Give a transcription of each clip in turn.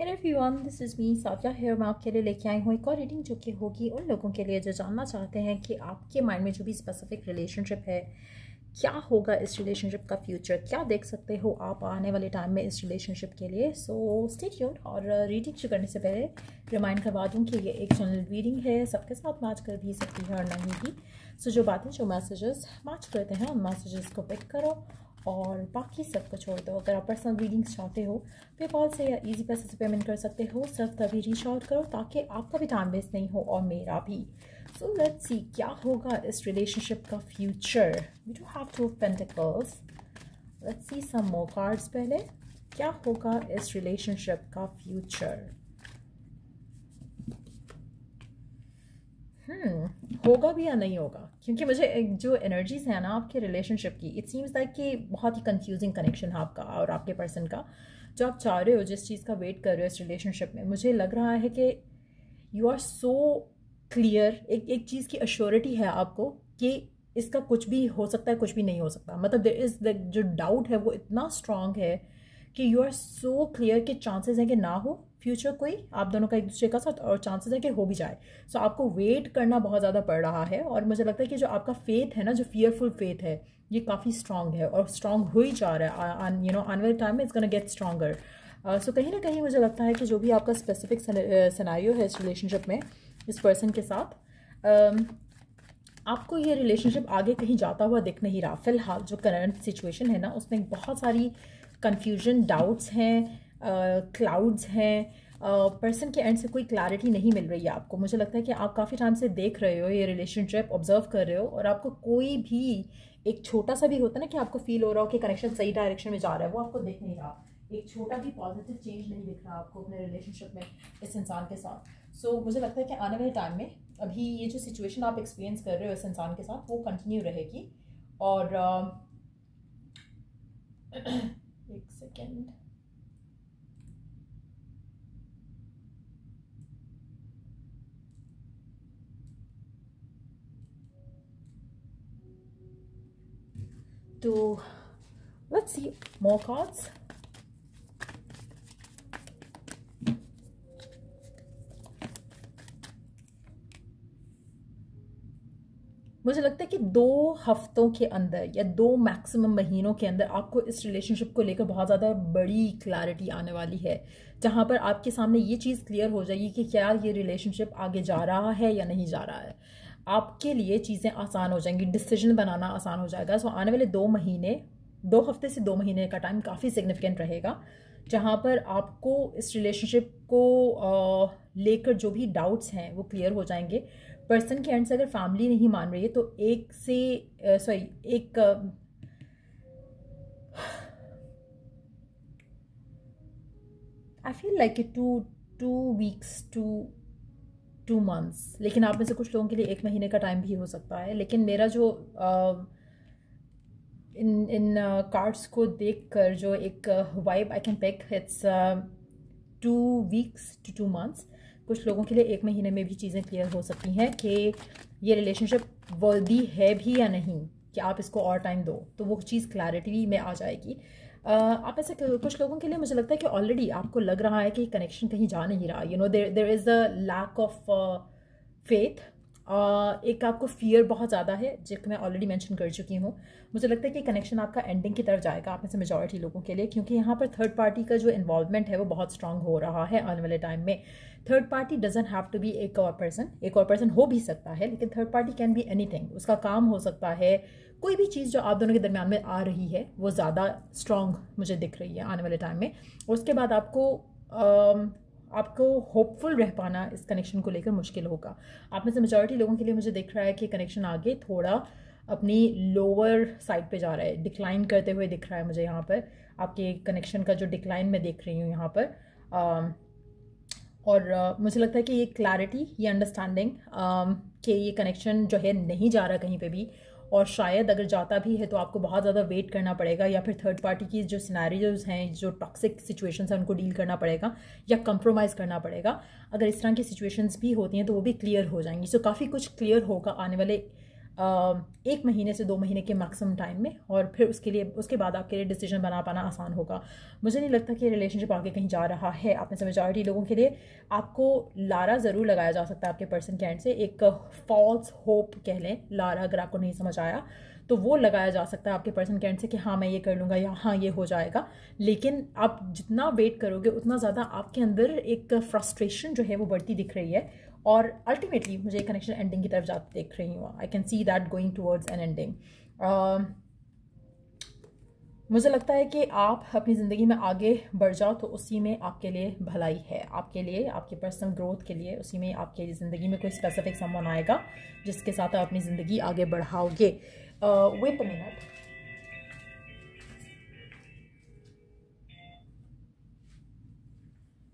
Hello everyone this is me Safia here मैं आपके लिए लेके आई हूँ एक और रीडिंग जो कि होगी उन लोगों के लिए जो जानना चाहते हैं कि आपके माइंड में जो भी स्पेसिफिक रिलेशनशिप है क्या होगा इस रिलेशनशिप का फ्यूचर क्या देख सकते हो आप आने वाले टाइम में इस रिलेशनशिप के लिए? सो स्टे ट्यून और रीडिंग शुरू करने से पहले रिमाइंड करवा दूँ कि ये एक जनरल रीडिंग है सबके साथ मैच कर भी सकती है और नहीं भी। सो so, जो बातें जो मैसेजेस मैच करते हैं उन मैसेजेस को पिक करो और बाकी सबको छोड़ दो। अगर आप पर्सनल रीडिंग्स चाहते हो पेपॉल से या इजी पैसे से पेमेंट कर सकते हो। सिर्फ़ तभी रीच आउट करो ताकि आपका भी टाइम वेस्ट नहीं हो और मेरा भी। सो लेट्स सी क्या होगा इस रिलेशनशिप का future we do have two pentacles let's see some more cards पहले। क्या होगा इस रिलेशनशिप का फ्यूचर हम्म होगा भी या नहीं होगा? क्योंकि मुझे जो एनर्जीज है ना आपके रिलेशनशिप की इट सीम्स लाइक कि बहुत ही कंफ्यूजिंग कनेक्शन है आपका और आपके पर्सन का। जो आप चाह रहे हो, जिस चीज़ का वेट कर रहे हो इस रिलेशनशिप में, मुझे लग रहा है कि यू आर सो क्लियर एक एक चीज़ की अश्योरिटी है आपको कि इसका कुछ भी हो सकता है, कुछ भी नहीं हो सकता। मतलब देर इज़ द जो डाउट है वो इतना स्ट्रांग है कि यू आर सो क्लियर कि चांसेस हैं कि ना हो फ्यूचर कोई आप दोनों का एक दूसरे का साथ और चांसेस है कि हो भी जाए। सो so, आपको वेट करना बहुत ज़्यादा पड़ रहा है और मुझे लगता है कि जो आपका फेथ है ना जो फियरफुल फेथ है ये काफ़ी स्ट्रांग है और स्ट्रांग हो ही जा रहा है। यू नो आने वाले टाइम में it's gonna get stronger so कहीं ना कहीं मुझे लगता है कि जो भी आपका स्पेसिफिक सनारियो है इस रिलेशनशिप में इस पर्सन के साथ uh, आपको ये रिलेशनशिप आगे कहीं जाता हुआ दिख नहीं रहा। फ़िलहाल जो करंट सिचुएशन है ना उसमें बहुत सारी कन्फ्यूज़न डाउट्स हैं क्लाउड्स हैं। पर्सन के एंड से कोई क्लैरिटी नहीं मिल रही है आपको। मुझे लगता है कि आप काफ़ी टाइम से देख रहे हो ये रिलेशनशिप ऑब्ज़र्व कर रहे हो और आपको कोई भी एक छोटा सा भी होता है ना कि आपको फील हो रहा हो कि कनेक्शन सही डायरेक्शन में जा रहा है वो आपको दिख नहीं रहा। एक छोटा भी पॉजिटिव चेंज नहीं दिख रहा आपको अपने रिलेशनशिप में इस इंसान के साथ। सो so, मुझे लगता है कि आने वाले टाइम में अभी ये जो सिचुएशन आप एक्सपीरियंस कर रहे हो इस इंसान के साथ वो कंटिन्यू रहेगी। और uh, एक second to let's see, more cards. मुझे लगता है कि दो हफ्तों के अंदर या दो मैक्सिमम महीनों के अंदर आपको इस रिलेशनशिप को लेकर बहुत ज़्यादा बड़ी क्लैरिटी आने वाली है, जहाँ पर आपके सामने ये चीज़ क्लियर हो जाएगी कि क्या ये रिलेशनशिप आगे जा रहा है या नहीं जा रहा है। आपके लिए चीज़ें आसान हो जाएँगी डिसीज़न बनाना आसान हो जाएगा। सो आने वाले दो महीने, दो हफ़्ते से दो महीने का टाइम काफ़ी सिग्निफिकेंट रहेगा, जहाँ पर आपको इस रिलेशनशिप को लेकर जो भी डाउट्स हैं, वो क्लियर हो जाएँगे। पर्सन के एंड से अगर फैमिली नहीं मान रही है तो एक से सॉरी एक I feel like two two weeks to two months लेकिन आप में से कुछ लोगों के लिए एक महीने का टाइम भी हो सकता है। लेकिन मेरा जो इन इन कार्ड्स को देख कर जो एक vibe I can pick it's two weeks to two months कुछ लोगों के लिए एक महीने में भी चीज़ें क्लियर हो सकती हैं कि ये रिलेशनशिप वर्दी है भी या नहीं, कि आप इसको और टाइम दो। तो वो चीज़ क्लैरिटी में आ जाएगी। आप ऐसे कुछ लोगों के लिए मुझे लगता है कि ऑलरेडी आपको लग रहा है कि कनेक्शन कहीं जा नहीं रहा। You know there there is a lack of faith एक आपको फियर बहुत ज़्यादा है जिसको मैं ऑलरेडी मेंशन कर चुकी हूँ। मुझे लगता है कि कनेक्शन आपका एंडिंग की तरफ़ जाएगा आप में से मेजॉरिटी लोगों के लिए, क्योंकि यहाँ पर थर्ड पार्टी का जो इन्वॉल्वमेंट है वो बहुत स्ट्रांग हो रहा है आने वाले टाइम में। Third party doesn't have to be एक और पर्सन एक और पर्सन हो भी सकता है, लेकिन third party can be any उसका काम हो सकता है, कोई भी चीज़ जो आप दोनों के दरमियान में आ रही है, वो ज़्यादा स्ट्रांग मुझे दिख रही है आने वाले टाइम में। उसके बाद आपको आपको होपफुल रह पाना इस कनेक्शन को लेकर मुश्किल होगा। आप में से मेजोरिटी लोगों के लिए मुझे दिख रहा है कि कनेक्शन आगे थोड़ा अपनी लोअर साइड पे जा रहा है। डिक्लाइन करते हुए दिख रहा है मुझे यहाँ पर। आपके कनेक्शन का जो डिक्लाइन मैं देख रही हूँ यहाँ पर आ, और आ, मुझे लगता है कि ये क्लैरिटी ये अंडरस्टैंडिंग कि ये कनेक्शन जो है नहीं जा रहा कहीं पे भी और शायद अगर जाता भी है तो आपको बहुत ज़्यादा वेट करना पड़ेगा या फिर थर्ड पार्टी की जो सिनारीज हैं, जो टॉक्सिक सिचुएशंस हैं, उनको डील करना पड़ेगा या कंप्रोमाइज़ करना पड़ेगा। अगर इस तरह की सिचुएशंस भी होती हैं तो वो भी क्लियर हो जाएँगी। सो काफ़ी कुछ क्लियर होगा आने वाले एक महीने से दो महीने के मैक्सिमम टाइम में और फिर उसके लिए, उसके बाद आपके लिए डिसीज़न बना पाना आसान होगा। मुझे नहीं लगता कि रिलेशनशिप आगे कहीं जा रहा है आप में से मेजॉरिटी लोगों के लिए। आपको लारा ज़रूर लगाया जा सकता है आपके पर्सन के एंड से। एक फॉल्स होप कह लें लारा अगर आपको नहीं समझ आया तो वो लगाया जा सकता है आपके पर्सन के एंड से कि हाँ मैं ये कर लूँगा या हाँ ये हो जाएगा। लेकिन आप जितना वेट करोगे, उतना ज़्यादा आपके अंदर एक फ्रस्ट्रेशन जो है वो बढ़ती दिख रही है और अल्टीमेटली मुझे कनेक्शन एंडिंग की तरफ़ जाते देख रही हूँ। I can see that going towards an ending मुझे लगता है कि आप अपनी ज़िंदगी में आगे बढ़ जाओ तो उसी में आपके लिए भलाई है। आपके लिए, आपके पर्सनल ग्रोथ के लिए उसी में आपके ज़िंदगी में कोई स्पेसिफिक समन आएगा जिसके साथ आप अपनी ज़िंदगी आगे बढ़ाओगे। वेट मिनट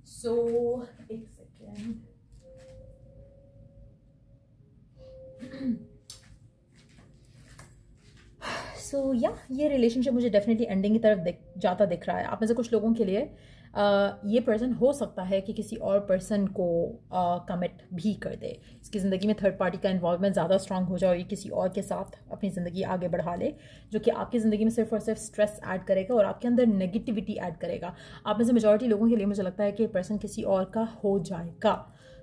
सो एक सेकेंड सो so, या yeah, ये रिलेशनशिप मुझे डेफिनेटली एंडिंग की तरफ़ दिख जाता दिख रहा है। आप में से कुछ लोगों के लिए आ, ये पर्सन हो सकता है कि किसी और पर्सन को कमिट भी कर दे। इसकी ज़िंदगी में थर्ड पार्टी का इन्वॉल्वमेंट ज़्यादा स्ट्रांग हो जाए ये किसी और के साथ अपनी ज़िंदगी आगे बढ़ा ले जो कि आपकी ज़िंदगी में सिर्फ़ और सिर्फ़ स्ट्रेस ऐड करेगा और आपके अंदर नेगेटिविटी ऐड करेगा। आप में से मेजोरिटी लोगों के लिए मुझे लगता है कि पर्सन किसी और का हो जाएगा।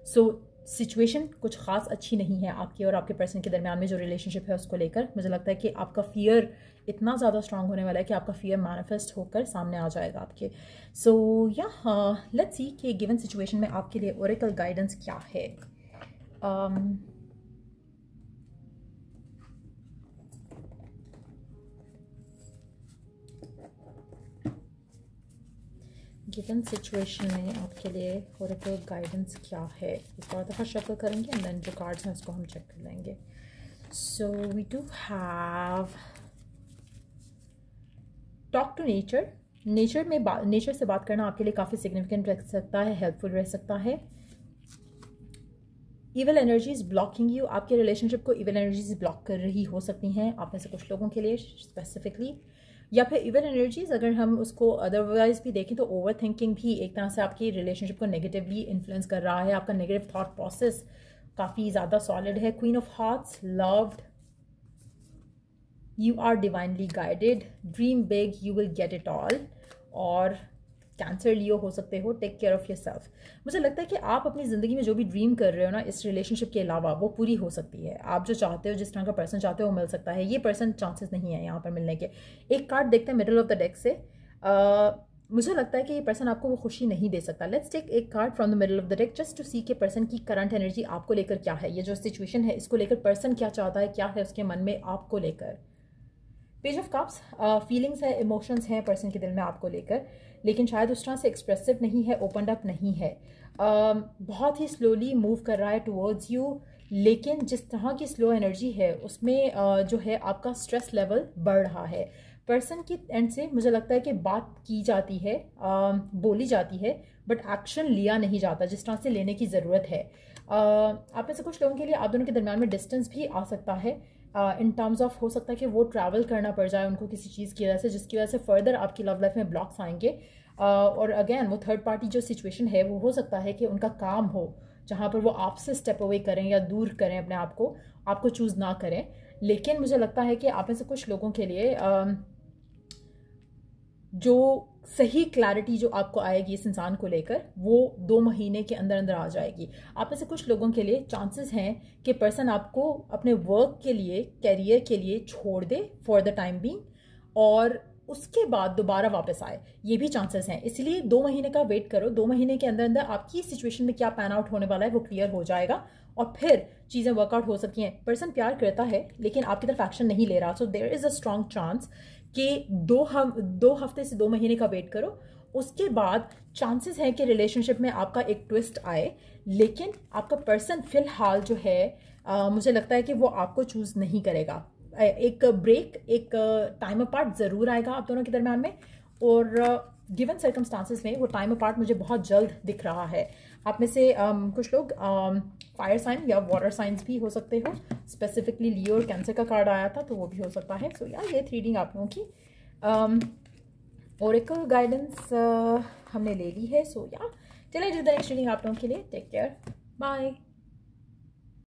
सो so, सिचुएशन कुछ ख़ास अच्छी नहीं है आपकी और आपके पर्सन के दरमियान में जो रिलेशनशिप है उसको लेकर। मुझे लगता है कि आपका फियर इतना ज़्यादा स्ट्रांग होने वाला है कि आपका फियर मैनिफेस्ट होकर सामने आ जाएगा आपके। सो या लेट्स सी कि गिवन सिचुएशन में आपके लिए ओरिकल गाइडेंस क्या है। Um, गिवन सिचुएशन में आपके लिए ओरेकल गाइडेंस क्या है? एक और दफ़ा शक्ल करेंगे एंड देन जो कार्ड्स हैं उसको हम चेक कर लेंगे। So we do have talk to nature nature में नेचर से बात करना आपके लिए काफ़ी सिग्निफिकेंट रह सकता है हेल्पफुल रह सकता है। इवल एनर्जीज ब्लॉकिंग यू आपके रिलेशनशिप को इवल एनर्जीज ब्लॉक कर रही हो सकती हैं। आप में से कुछ लोगों के लिए स्पेसिफिकली या फिर इवन एनर्जीज अगर हम उसको अदरवाइज़ भी देखें तो ओवर थिंकिंग भी एक तरह से आपकी रिलेशनशिप को नेगेटिवली इन्फ्लुएंस कर रहा है। आपका नेगेटिव थॉट प्रोसेस काफ़ी ज़्यादा सॉलिड है। Queen of hearts loved you are divinely guided dream big you will get it all और कैंसर लियो हो सकते हो take care of your self मुझे लगता है कि आप अपनी ज़िंदगी में जो भी ड्रीम कर रहे हो ना, इस रिलेशनशिप के अलावा वो पूरी हो सकती है। आप जो चाहते हो, जिस तरह का पर्सन चाहते हो, वो मिल सकता है। ये पर्सन चांसेस नहीं है यहाँ पर मिलने के। एक कार्ड देखते हैं मिडल ऑफ़ द डेक से। मुझे लगता है कि ये पर्सन आपको वो खुशी नहीं दे सकता। लेट्स टेक एक card from the middle of the deck just to see के पर्सन की करंट एनर्जी आपको लेकर क्या है। ये जो सिचुएशन है, इसको लेकर पर्सन क्या चाहता है, क्या है उसके मन में आपको लेकर। पेज ऑफ़ कप्स फीलिंग्स है इमोशंस हैं पर्सन के दिल में आपको लेकर लेकिन शायद उस तरह से एक्सप्रेसिव नहीं है ओपन अप नहीं है। uh, बहुत ही स्लोली मूव कर रहा है टूवर्ड्स यू लेकिन जिस तरह की स्लो एनर्जी है उसमें uh, जो है आपका स्ट्रेस लेवल बढ़ रहा है। पर्सन की एंड से मुझे लगता है कि बात की जाती है बोली जाती है बट एक्शन लिया नहीं जाता जिस तरह से लेने की ज़रूरत है। आप में से कुछ लोगों के लिए आप दोनों के दरमियान में डिस्टेंस भी आ सकता है इन टर्म्स ऑफ़ हो सकता है कि वो ट्रैवल करना पड़ जाए उनको किसी चीज़ की वजह से जिसकी वजह से फर्दर आपकी लव लाइफ में ब्लॉक्स आएँगे। uh, और अगेन वो थर्ड पार्टी जो सिचुएशन है वो हो सकता है कि उनका काम हो जहाँ पर वो आपसे स्टेप अवे करें या दूर करें अपने आप को आपको चूज़ ना करें। लेकिन मुझे लगता है कि आप में से कुछ लोगों के लिए uh, जो सही क्लैरिटी जो आपको आएगी इस इंसान को लेकर, वो दो महीने के अंदर अंदर आ जाएगी। आप में से कुछ लोगों के लिए चांसेस हैं कि पर्सन आपको अपने वर्क के लिए कैरियर के लिए छोड़ दे फॉर द टाइम बी और उसके बाद दोबारा वापस आए। ये भी चांसेस हैं। इसलिए दो महीने का वेट करो। दो महीने के अंदर अंदर आपकी सिचुएशन में क्या पैन आउट होने वाला है, वो क्लियर हो जाएगा और फिर चीज़ें वर्कआउट हो सकती हैं। पर्सन प्यार करता है, लेकिन आपकी तरफ़ एक्शन नहीं ले रहा। So there is a strong chance कि दो हम दो हफ़्ते से दो महीने का वेट करो। उसके बाद चांसेस हैं कि रिलेशनशिप में आपका एक ट्विस्ट आए लेकिन आपका पर्सन फ़िलहाल जो है आ, मुझे लगता है कि वो आपको चूज़ नहीं करेगा। एक ब्रेक एक टाइम अपार्ट ज़रूर आएगा आप दोनों के दरम्यान में और गिवन सर्कमस्टांसिस में वो टाइम अपार्ट मुझे बहुत जल्द दिख रहा है। आप में से um, कुछ लोग फायर um, साइन या वाटर साइंस भी हो सकते हो। स्पेसिफिकली लियो और कैंसर का कार्ड आया था तो वो भी हो सकता है। सो so, या ये थ्रीडिंग आप लोगों की और एक गाइडेंस हमने ले ली है। सो या जो द नेक्स्ट रीडिंग आप लोगों के लिए। Take care bye